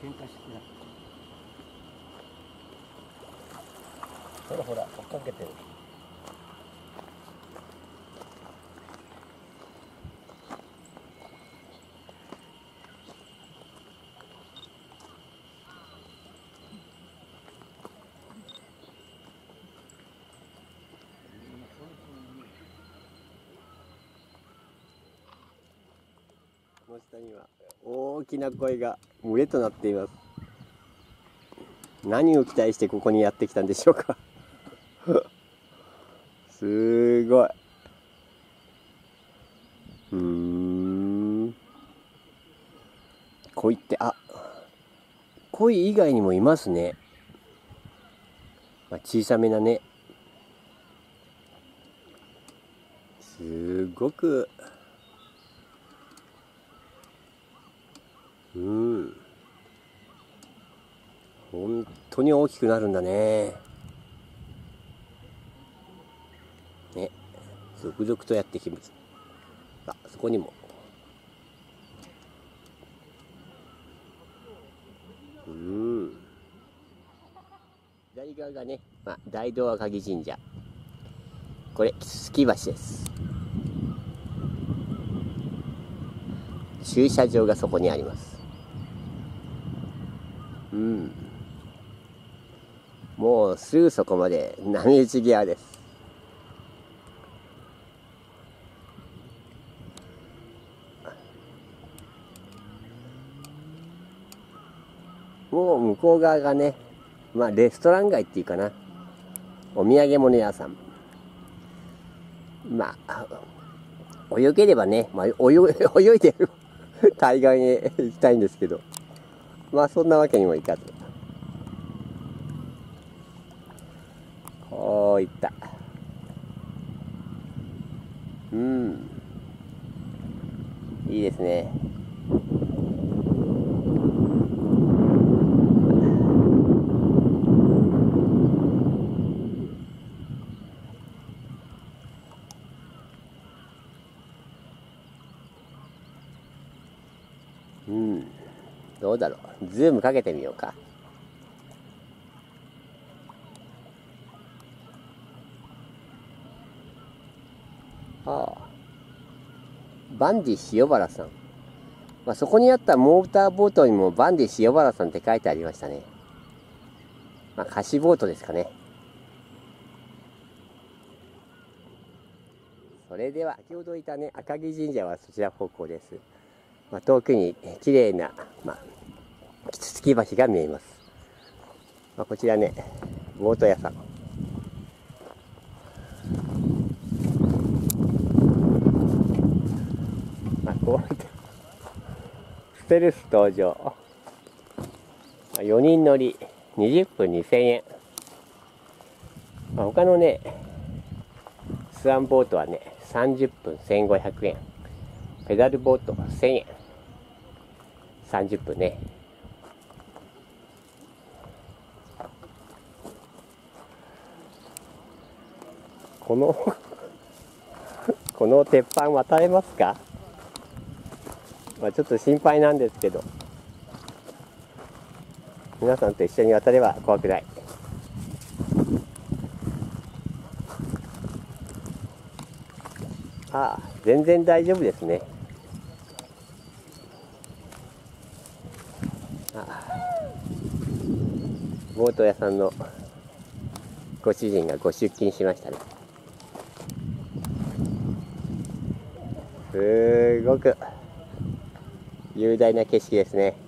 喧嘩してたほらほら追っかけてる。この下には大きな声が群れとなっています何を期待してここにやってきたんでしょうか すごい。うーん。鯉って、あ、鯉以外にもいますね。まあ、小さめなね。すごく、うん。本当に大きくなるんだね。ね、続々とやってきます。あ、そこにも。うん。左側がね、まあ、大道赤城神社。これ、キツツキ橋です。駐車場がそこにあります。うん。もうすぐそこまで波打ち際です。もう向こう側がね、まあレストラン街っていうかな。お土産物屋さん。まあ、泳げればね、まあ、泳 泳いでる対岸へ行きたいんですけど。まあそんなわけにもいかず。こういった。うん。いいですね。どうだろう。ズームかけてみようか。はあ。バンディ塩原さん。まあ、そこにあったモーターボートにもバンディ塩原さんって書いてありましたね。まあ、貸しボートですかね。それでは、先ほどいたね、赤城神社はそちら方向です。まあ、遠くに綺麗な、まあ、キツツキ橋が見えます。まあ、こちらね、ボート屋さん。まあ、こういったステルス登場。まあ4人乗り、20分2000円。まあ、他のね、スワンボートはね、30分1500円。ペダルボート1000円。30分ね。この この鉄板渡れますか？まあちょっと心配なんですけど。皆さんと一緒に渡れば怖くない。ああ全然大丈夫ですねああボート屋さんのご主人がご出勤しましたね。すごく雄大な景色ですね。